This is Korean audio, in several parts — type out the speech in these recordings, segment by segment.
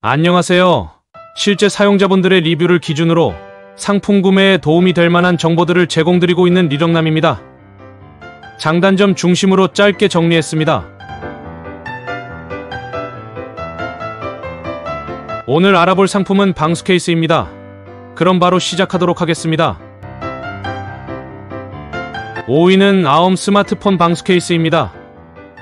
안녕하세요. 실제 사용자분들의 리뷰를 기준으로 상품 구매에 도움이 될 만한 정보들을 제공드리고 있는 리정남입니다. 장단점 중심으로 짧게 정리했습니다. 오늘 알아볼 상품은 방수 케이스입니다. 그럼 바로 시작하도록 하겠습니다. 5위는 아엄 스마트폰 방수 케이스입니다.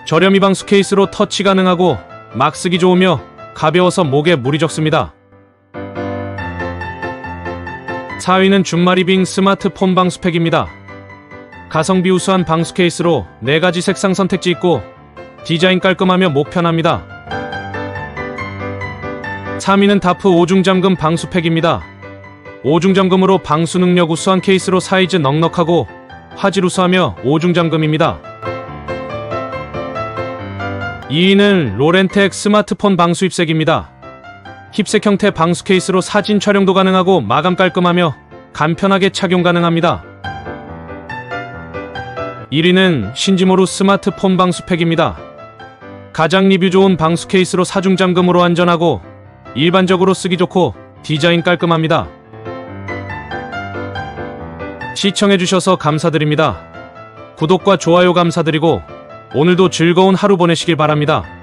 저렴이 방수 케이스로 터치 가능하고 막 쓰기 좋으며 가벼워서 목에 무리 적습니다. 4위는 준마리빙 스마트폰 방수팩입니다. 가성비 우수한 방수 케이스로 4가지 색상 선택지 있고 디자인 깔끔하며 목 편합니다. 3위는 다프 5중 잠금 방수팩입니다. 5중 잠금으로 방수 능력 우수한 케이스로 사이즈 넉넉하고 화질 우수하며 5중 잠금입니다. 2위는 로렌텍 스마트폰 방수 힙색입니다. 힙색 형태 방수 케이스로 사진 촬영도 가능하고 마감 깔끔하며 간편하게 착용 가능합니다. 1위는 신지모루 스마트폰 방수팩입니다. 가장 리뷰 좋은 방수 케이스로 사중 잠금으로 안전하고 일반적으로 쓰기 좋고 디자인 깔끔합니다. 시청해주셔서 감사드립니다. 구독과 좋아요 감사드리고 오늘도 즐거운 하루 보내시길 바랍니다.